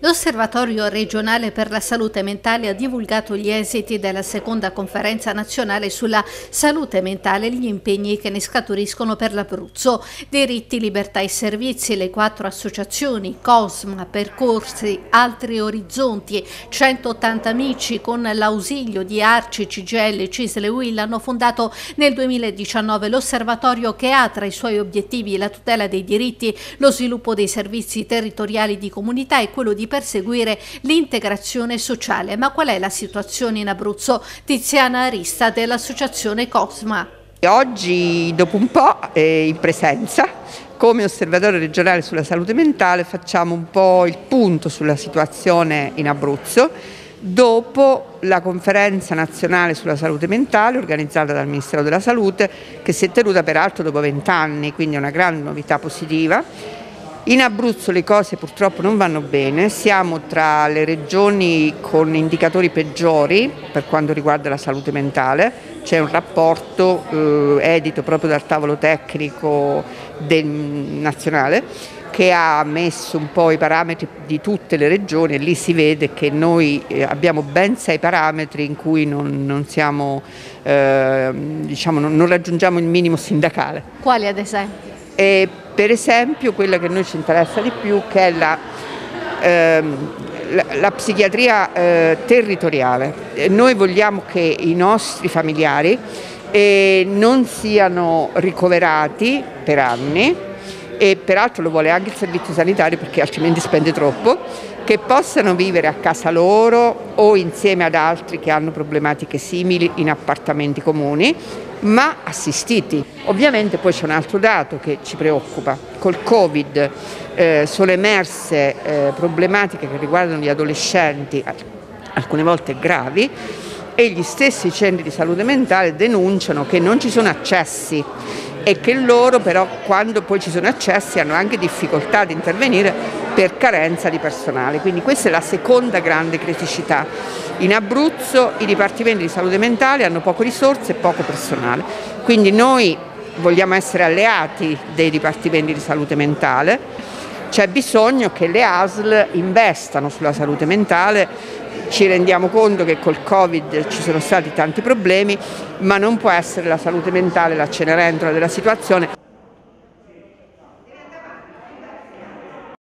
L'Osservatorio regionale per la salute mentale ha divulgato gli esiti della seconda conferenza nazionale sulla salute mentale e gli impegni che ne scaturiscono per l'Abruzzo. Diritti, libertà e servizi, le quattro associazioni, Cosma, Percorsi, Altri Orizzonti, 180 amici con l'ausilio di Arci, CGL, Cisle e Will hanno fondato nel 2019 l'osservatorio che ha tra i suoi obiettivi la tutela dei diritti, lo sviluppo dei servizi territoriali di comunità e quello di perseguire l'integrazione sociale. Ma qual è la situazione in Abruzzo? Tiziana Arista dell'associazione Cosma. Oggi, dopo un po', eh, in presenza, come osservatorio regionale sulla salute mentale, facciamo un po' il punto sulla situazione in Abruzzo dopo la conferenza nazionale sulla salute mentale organizzata dal Ministero della Salute che si è tenuta peraltro dopo vent'anni, quindi è una grande novità positiva in Abruzzo le cose purtroppo non vanno bene, siamo tra le regioni con indicatori peggiori per quanto riguarda la salute mentale, c'è un rapporto eh, edito proprio dal tavolo tecnico del, nazionale che ha messo un po' i parametri di tutte le regioni e lì si vede che noi eh, abbiamo ben sei parametri in cui non, non, siamo, eh, diciamo, non, non raggiungiamo il minimo sindacale. Quali ad esempio? E per esempio quella che noi ci interessa di più che è la, ehm, la, la psichiatria eh, territoriale. Noi vogliamo che i nostri familiari eh, non siano ricoverati per anni e peraltro lo vuole anche il servizio sanitario perché altrimenti spende troppo, che possano vivere a casa loro o insieme ad altri che hanno problematiche simili in appartamenti comuni ma assistiti. Ovviamente poi c'è un altro dato che ci preoccupa. Col Covid eh, sono emerse eh, problematiche che riguardano gli adolescenti, alcune volte gravi, e gli stessi centri di salute mentale denunciano che non ci sono accessi e che loro però quando poi ci sono accessi hanno anche difficoltà ad intervenire per carenza di personale. Quindi questa è la seconda grande criticità. In Abruzzo i dipartimenti di salute mentale hanno poche risorse e poco personale, quindi noi vogliamo essere alleati dei dipartimenti di salute mentale, c'è bisogno che le ASL investano sulla salute mentale, ci rendiamo conto che col Covid ci sono stati tanti problemi, ma non può essere la salute mentale la cenerentola della situazione